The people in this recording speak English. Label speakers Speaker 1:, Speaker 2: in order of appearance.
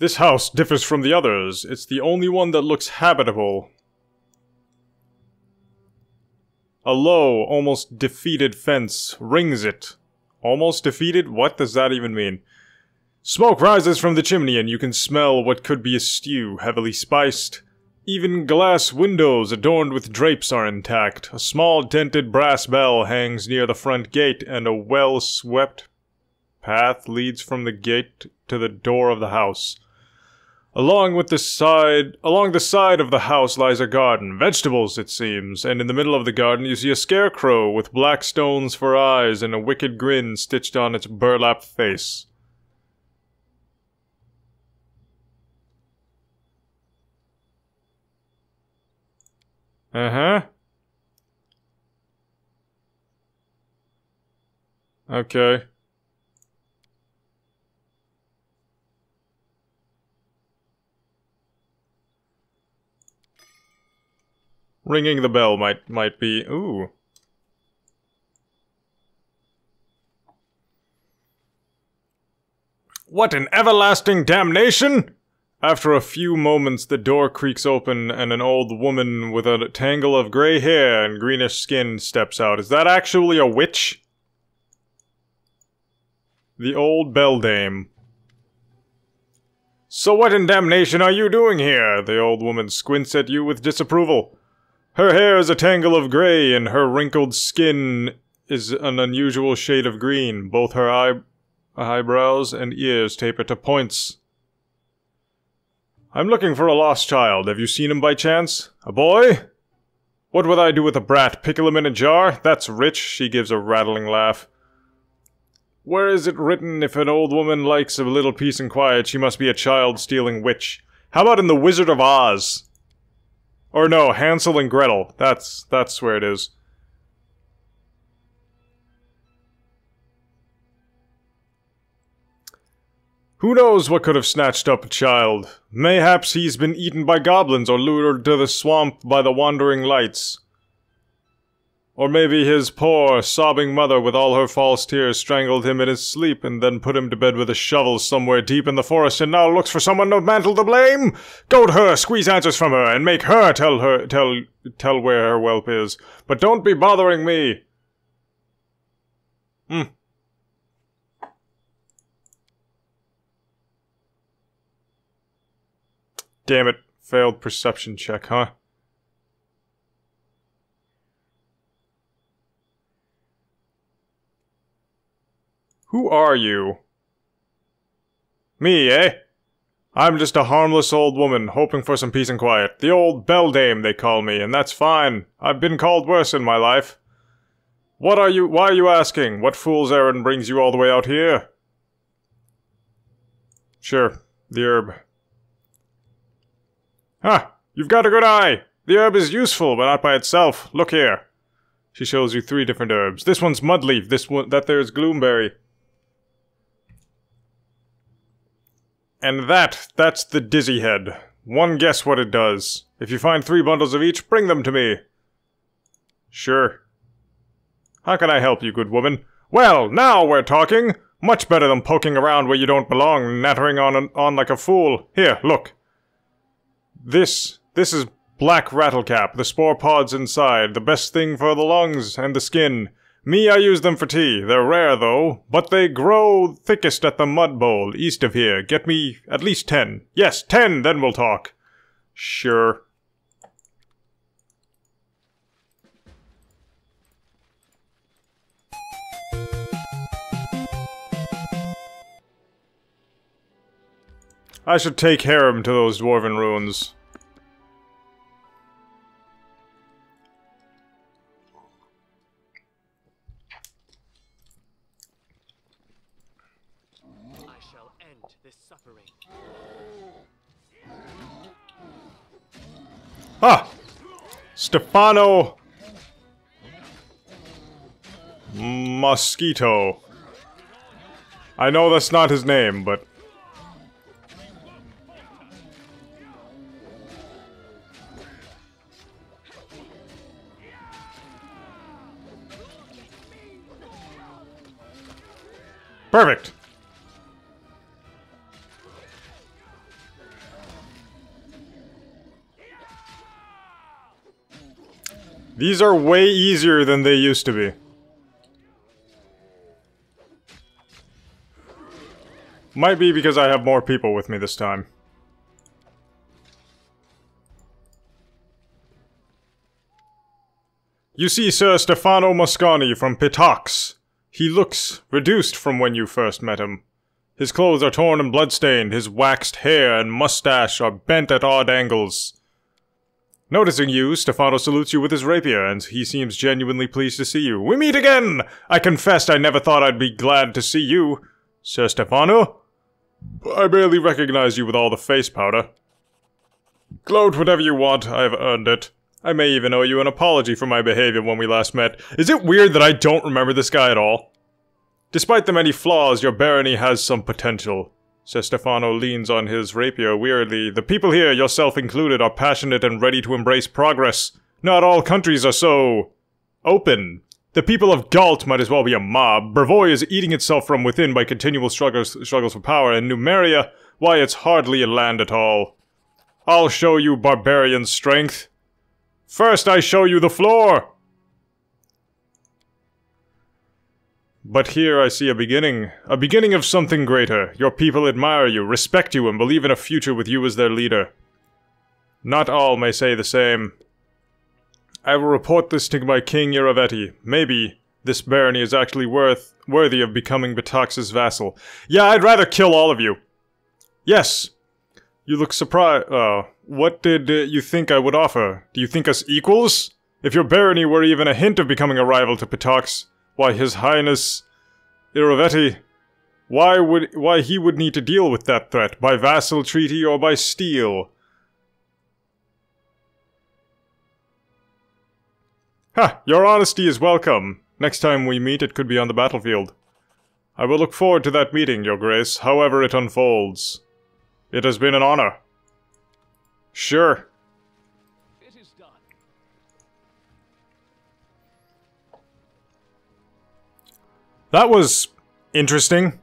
Speaker 1: This house differs from the others. It's the only one that looks habitable. A low, almost defeated fence rings it. Almost defeated? What does that even mean? Smoke rises from the chimney and you can smell what could be a stew, heavily spiced. Even glass windows adorned with drapes are intact. A small dented brass bell hangs near the front gate and a well-swept path leads from the gate to the door of the house. Along with the side, along the side of the house lies a garden, vegetables it seems, and in the middle of the garden you see a scarecrow with black stones for eyes and a wicked grin stitched on its burlap face. Uh-huh. Okay. Ringing the bell might might be ooh. What an everlasting damnation! After a few moments, the door creaks open and an old woman with a tangle of gray hair and greenish skin steps out. Is that actually a witch? The old beldame. So what in damnation are you doing here? The old woman squints at you with disapproval. Her hair is a tangle of gray and her wrinkled skin is an unusual shade of green. Both her eye eyebrows and ears taper to points. I'm looking for a lost child. Have you seen him by chance? A boy? What would I do with a brat? Pickle him in a jar? That's rich, she gives a rattling laugh. Where is it written if an old woman likes a little peace and quiet, she must be a child-stealing witch? How about in The Wizard of Oz? Or no, Hansel and Gretel. That's, that's where it is. Who knows what could have snatched up a child? Mayhaps he's been eaten by goblins or lured to the swamp by the wandering lights. Or maybe his poor, sobbing mother with all her false tears strangled him in his sleep and then put him to bed with a shovel somewhere deep in the forest and now looks for someone to mantle the blame? Goad her, squeeze answers from her, and make her tell her tell tell where her whelp is. But don't be bothering me. Hmm. Damn it. Failed perception check, huh? Who are you? Me, eh? I'm just a harmless old woman, hoping for some peace and quiet. The old beldame, they call me, and that's fine. I've been called worse in my life. What are you- why are you asking? What fool's errand brings you all the way out here? Sure, the herb. Ah, you've got a good eye. The herb is useful, but not by itself. Look here. She shows you three different herbs. This one's mudleaf. This one, that there's gloomberry. And that, that's the dizzy head. One guess what it does. If you find three bundles of each, bring them to me. Sure. How can I help you, good woman? Well, now we're talking! Much better than poking around where you don't belong, nattering on, on like a fool. Here, look. This, this is black rattlecap, the spore pods inside, the best thing for the lungs and the skin. Me, I use them for tea. They're rare, though, but they grow thickest at the mud bowl, east of here. Get me at least ten. Yes, ten, then we'll talk. Sure. I should take Harrim to those dwarven ruins.
Speaker 2: End this suffering.
Speaker 1: Ah! Stefano... Mosquito. I know that's not his name, but... Perfect. These are way easier than they used to be. Might be because I have more people with me this time. You see Sir Stefano Mosconi from Pitox. He looks reduced from when you first met him. His clothes are torn and bloodstained, his waxed hair and mustache are bent at odd angles. Noticing you, Stefano salutes you with his rapier, and he seems genuinely pleased to see you. We meet again! I confessed I never thought I'd be glad to see you. Sir Stefano? I barely recognize you with all the face powder. Gloat whatever you want, I have earned it. I may even owe you an apology for my behavior when we last met. Is it weird that I don't remember this guy at all? Despite the many flaws, your barony has some potential. Sir Stefano leans on his rapier wearily. The people here, yourself included, are passionate and ready to embrace progress. Not all countries are so... open. The people of Galt might as well be a mob. Brevoy is eating itself from within by continual struggles, struggles for power, and Numeria, why, it's hardly a land at all. I'll show you barbarian strength. First I show you the floor! But here I see a beginning. A beginning of something greater. Your people admire you, respect you, and believe in a future with you as their leader. Not all may say the same. I will report this to my king Irovetti. Maybe this barony is actually worth worthy of becoming Pitax's vassal. Yeah, I'd rather kill all of you. Yes, you look surprised. Uh, what did uh, you think I would offer? Do you think us equals? If your barony were even a hint of becoming a rival to Pitax, why His Highness Irovetti, why would why he would need to deal with that threat by vassal treaty or by steel? Ha! Your honesty is welcome. Next time we meet, it could be on the battlefield. I will look forward to that meeting, Your Grace, however it unfolds. It has been an honor. Sure. That was interesting.